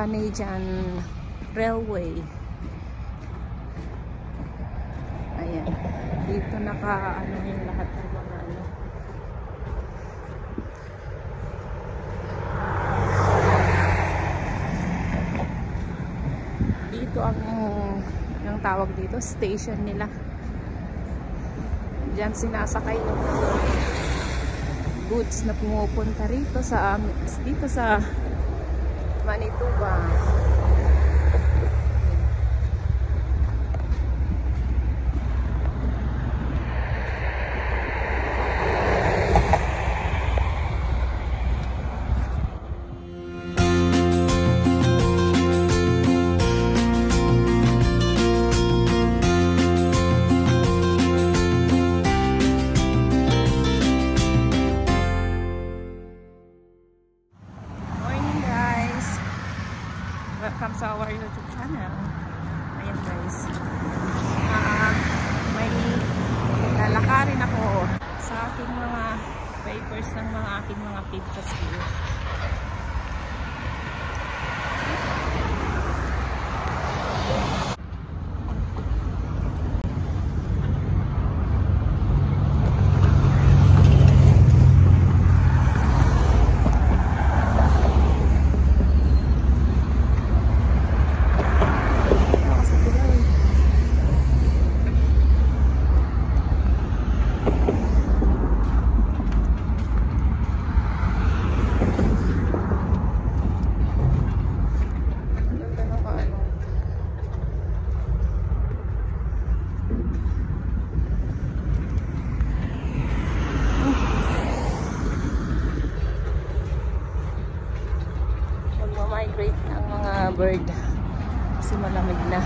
Canadian Railway. Ayan. Dito naka ano yung lahat ng mga ano. Dito ang ang tawag dito, station nila. Diyan sinasakay yung mga goods na pumupunta rito sa amin, dito sa Manitoba. Welcome sa our YouTube channel. Ayan guys. Ah, may lalakarin ako sa aking mga papers ng mga aking mga kids sa school. Ako sa tulay. Ang ganda ng ano. Magmamigrate na ang mga bird kasi malamig na.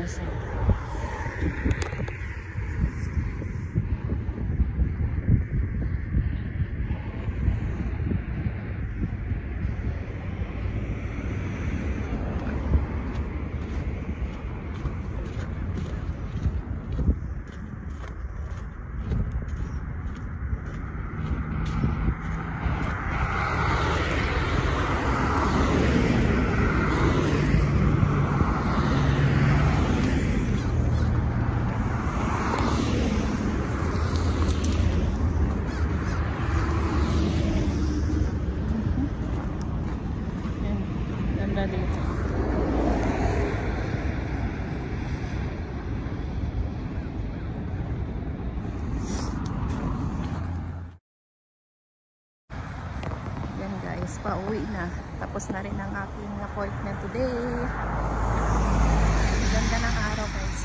listening. sila dito. Yan guys, pauwi na. Tapos na rin ang aking appointment today. Ganda ng araw guys.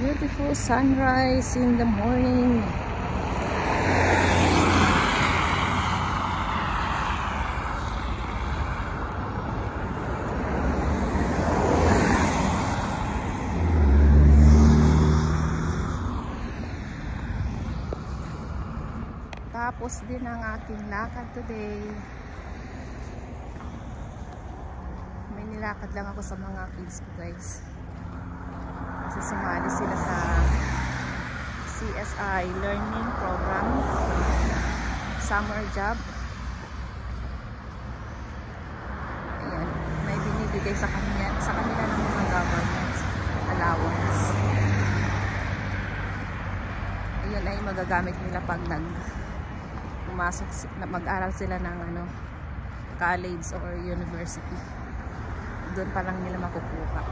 Beautiful sunrise in the morning. Tapos din ang aking lakad today. May nilakad lang ako sa mga kids ko guys. Kasi sumali sila sa CSI Learning Program. Summer job. Ayan. May binibigay sa kanila, sa kanila ng mga government allowance. Ayun ay magagamit nila pag nag pumasok mag-aral sila ng ano college or university. Doon pa lang nila makukuha.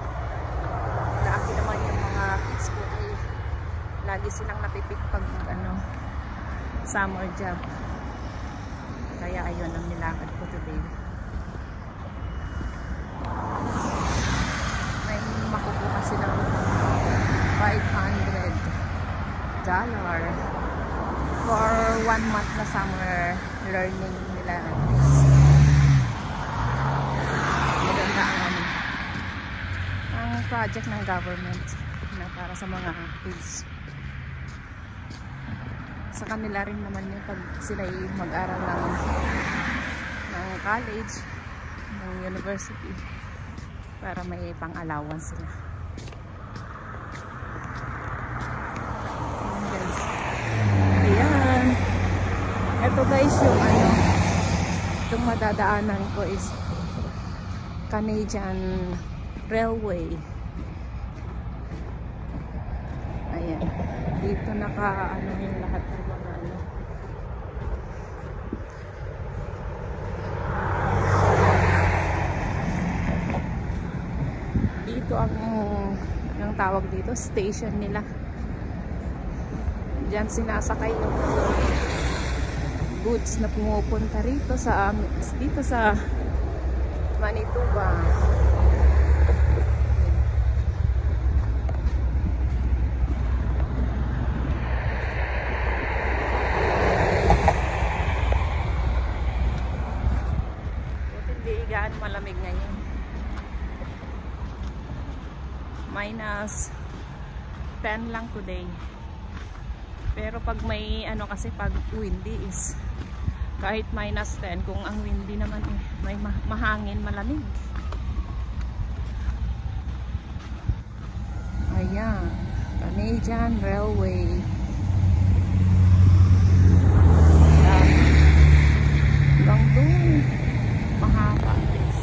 Dati naman yung mga kids ko ay lagi silang napipik pag ano summer job. Kaya ayun ang nilakad ko today. May makukuha silang 500 dollar for one month na summer learning nila. Maganda ang ano, ang project ng government na para sa mga kids. Sa kanila rin naman yung pag sila mag-aral ng, ng college, ng university para may pang-allowance sila. Ayan, guys. Ayan. Ito guys yung ano, itong madadaanan ko is Canadian Railway. Ayan. Dito naka ano yung lahat ng mga ano. Dito ang ang tawag dito, station nila. Diyan sinasakay yung goods na pumupunta rito sa am- dito sa Manitoba. Gaano malamig ngayon. Minus 10 lang today. Pero pag may ano kasi pag windy is kahit minus 10 kung ang windy naman eh, may ma- mahangin malamig. Ayan. Canadian Railway. Ayan. Hanggang doon. Mahaba guys.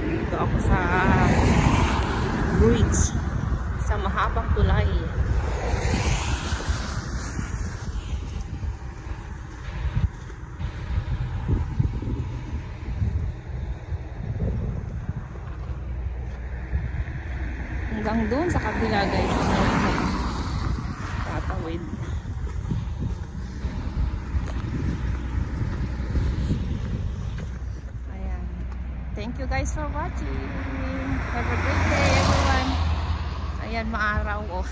Dito ako sa bridge sa mahabang tulay. Hanggang doon sa kabila guys. Tatawid. Ayan. Thank you guys for watching. Have a great day everyone. Ayan, maaraw oh.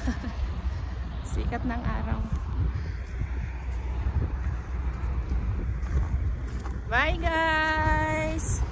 Sikat ng araw. Bye guys!